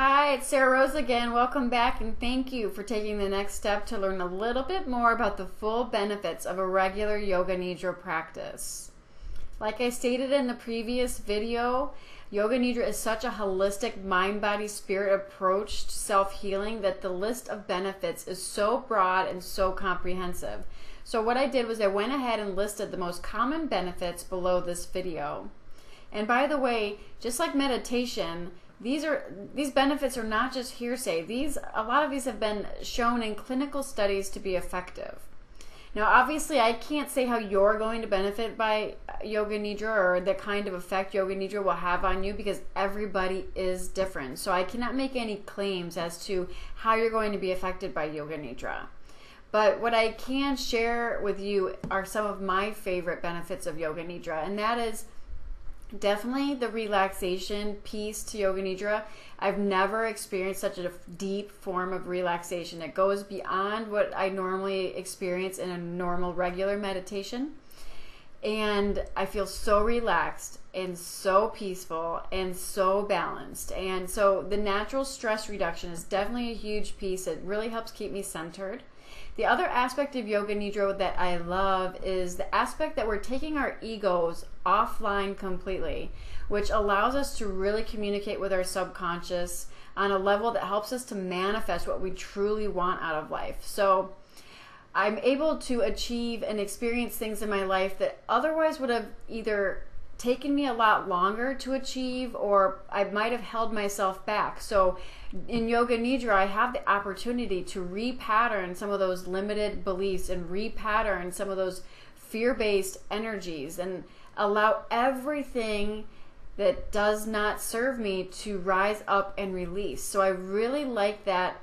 Hi, it's Sarah Rose again. Welcome back and thank you for taking the next step to learn a little bit more about the full benefits of a regular Yoga Nidra practice. Like I stated in the previous video, Yoga Nidra is such a holistic mind, body, spirit approach to self healing that the list of benefits is so broad and so comprehensive. So, what I did was I went ahead and listed the most common benefits below this video. And by the way, just like meditation, these are these benefits are not just hearsay. These a lot of these have been shown in clinical studies to be effective. Now, obviously, I can't say how you're going to benefit by Yoga Nidra or the kind of effect Yoga Nidra will have on you because everybody is different. So I cannot make any claims as to how you're going to be affected by Yoga Nidra. But what I can share with you are some of my favorite benefits of Yoga Nidra, and that is definitely the relaxation piece to yoga nidra. I've never experienced such a deep form of relaxation it goes beyond what i normally experience in a normal regular meditation. And i feel so relaxed and so peaceful and so balanced. And so the natural stress reduction is definitely a huge piece. It really helps keep me centered the other aspect of Yoga Nidra that I love is the aspect that we're taking our egos offline completely, which allows us to really communicate with our subconscious on a level that helps us to manifest what we truly want out of life. So I'm able to achieve and experience things in my life that otherwise would have either taken me a lot longer to achieve or I might have held myself back. So in Yoga Nidra, I have the opportunity to repattern some of those limited beliefs and repattern some of those fear based energies and allow everything that does not serve me to rise up and release. So I really like that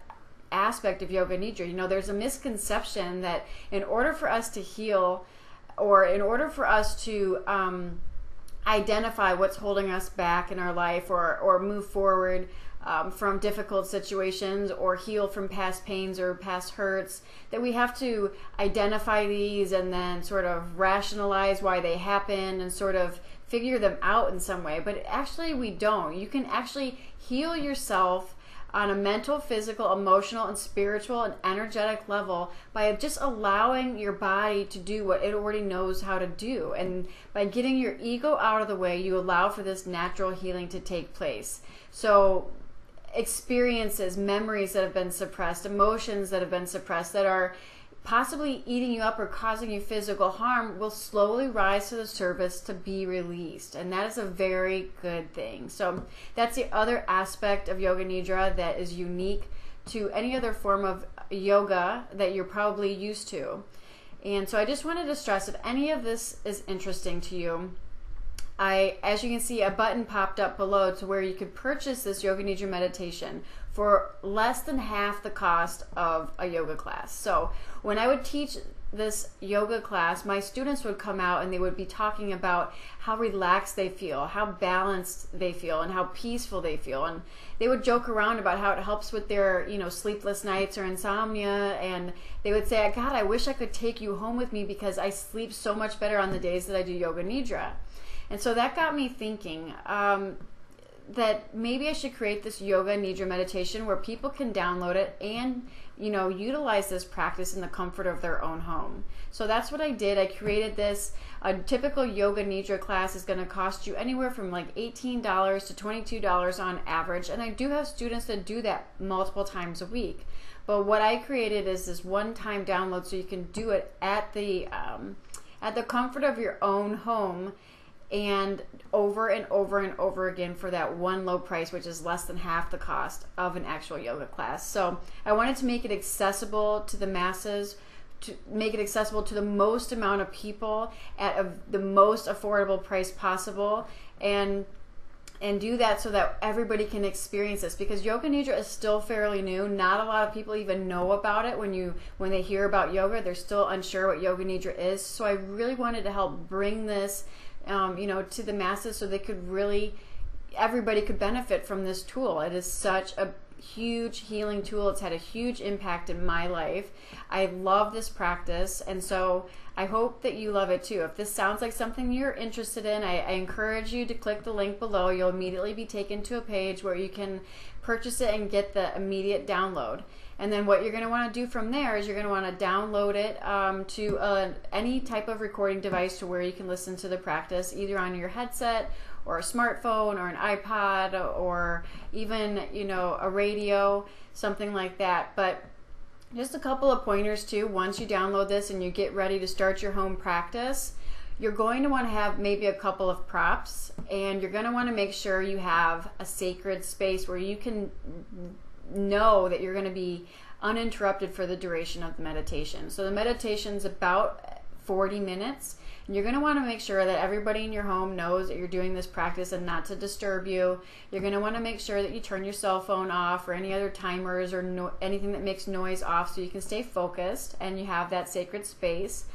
aspect of Yoga Nidra. You know, there's a misconception that in order for us to heal or in order for us to, um, identify what's holding us back in our life or, or move forward um, from difficult situations or heal from past pains or past hurts, that we have to identify these and then sort of rationalize why they happen and sort of figure them out in some way. But actually, we don't. You can actually heal yourself on a mental, physical, emotional, and spiritual and energetic level by just allowing your body to do what it already knows how to do. And by getting your ego out of the way, you allow for this natural healing to take place. So, experiences, memories that have been suppressed, emotions that have been suppressed that are possibly eating you up or causing you physical harm will slowly rise to the surface to be released. And that is a very good thing. So, that's the other aspect of Yoga Nidra that is unique to any other form of yoga that you're probably used to. And so, I just wanted to stress if any of this is interesting to you, I, as you can see, a button popped up below to where you could purchase this Yoga Nidra meditation for less than half the cost of a yoga class. So when I would teach this yoga class, my students would come out and they would be talking about how relaxed they feel, how balanced they feel, and how peaceful they feel. And they would joke around about how it helps with their, you know, sleepless nights or insomnia. And they would say, God, I wish I could take you home with me because I sleep so much better on the days that I do yoga nidra. And so that got me thinking. Um, that maybe I should create this yoga nidra meditation where people can download it and you know utilize this practice in the comfort of their own home. So that's what I did. I created this. A typical yoga nidra class is going to cost you anywhere from like $18 to $22 on average, and I do have students that do that multiple times a week. But what I created is this one-time download, so you can do it at the um, at the comfort of your own home and over and over and over again for that one low price, which is less than half the cost of an actual yoga class. So I wanted to make it accessible to the masses, to make it accessible to the most amount of people at a, the most affordable price possible, and and do that so that everybody can experience this. Because yoga nidra is still fairly new. Not a lot of people even know about it when you when they hear about yoga. They're still unsure what yoga nidra is. So i really wanted to help bring this um, you know, to the masses so they could really everybody could benefit from this tool. It is such a huge healing tool. It's had a huge impact in my life. I love this practice, and so I hope that you love it too. If this sounds like something you're interested in, I, I encourage you to click the link below. You'll immediately be taken to a page where you can purchase it and get the immediate download. And then what you're going to want to do from there is you're going to want to download it um, to uh, any type of recording device to where you can listen to the practice, either on your headset or a smartphone or an iPod or even you know a radio, something like that. But just a couple of pointers too. Once you download this and you get ready to start your home practice, you're going to want to have maybe a couple of props and you're going to want to make sure you have a sacred space where you can know that you're going to be uninterrupted for the duration of the meditation. So the meditation is about 40 minutes. And you're going to want to make sure that everybody in your home knows that you're doing this practice and not to disturb you. You're going to want to make sure that you turn your cell phone off or any other timers or no, anything that makes noise off so you can stay focused and you have that sacred space.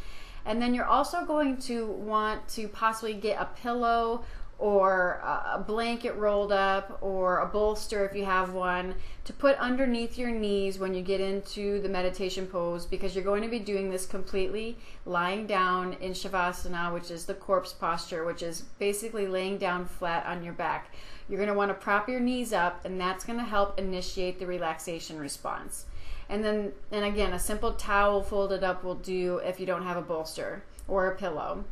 And then you're also going to want to possibly get a pillow or a blanket rolled up or a bolster if you have one to put underneath your knees when you get into the meditation pose because you're going to be doing this completely lying down in shavasana which is the corpse posture which is basically laying down flat on your back. You're going to want to prop your knees up and that's going to help initiate the relaxation response. And then and again a simple towel folded up will do if you don't have a bolster or a pillow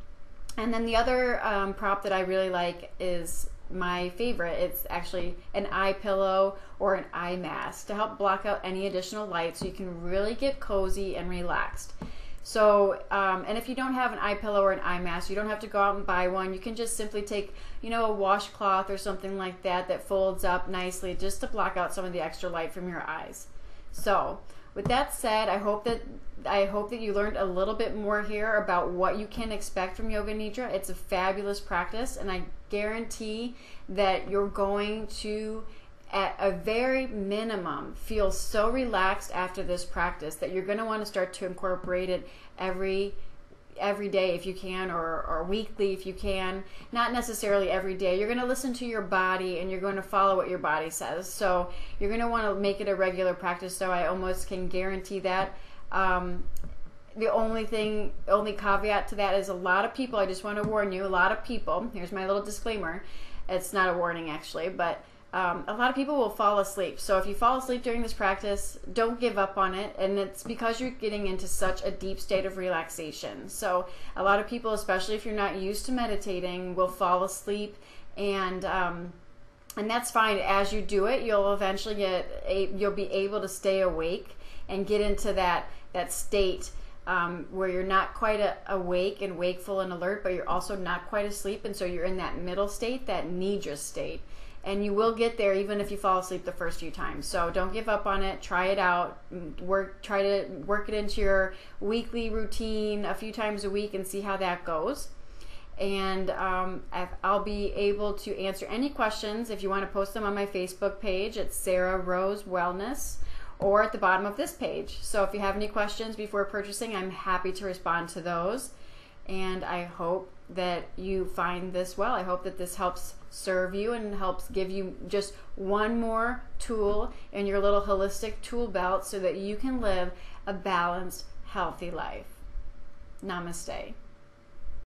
and then the other um, prop that I really like is my favorite. It's actually an eye pillow or an eye mask to help block out any additional light so you can really get cozy and relaxed. So, um, and if you don't have an eye pillow or an eye mask, you don't have to go out and buy one. You can just simply take, you know, a washcloth or something like that that folds up nicely just to block out some of the extra light from your eyes. So, with that said, I hope that I hope that you learned a little bit more here about what you can expect from Yoga Nidra. It's a fabulous practice, and I guarantee that you're going to, at a very minimum, feel so relaxed after this practice that you're going to want to start to incorporate it every every day if you can or, or weekly if you can. Not necessarily every day. You're going to listen to your body and you're going to follow what your body says. So you're going to want to make it a regular practice so i almost can guarantee that. Um, the only thing only caveat to that is a lot of people i just want to warn you a lot of people here's my little disclaimer it's not a warning actually but um, a lot of people will fall asleep. So if you fall asleep during this practice, don't give up on it. And it's because you're getting into such a deep state of relaxation. So a lot of people, especially if you're not used to meditating, will fall asleep and. Um, and that's fine as you do it you'll eventually get a, you'll be able to stay awake and get into that that state um, where you're not quite a, awake and wakeful and alert but you're also not quite asleep and so you're in that middle state that nidra state and you will get there even if you fall asleep the first few times. So don't give up on it. Try it out. Work try to work it into your weekly routine a few times a week and see how that goes. And um, I'll be able to answer any questions if you want to post them on my Facebook page. at Sarah Rose Wellness or at the bottom of this page. So if you have any questions before purchasing, I'm happy to respond to those. And I hope that you find this well. I hope that this helps serve you and helps give you just one more tool in your little holistic tool belt so that you can live a balanced, healthy life. Namaste.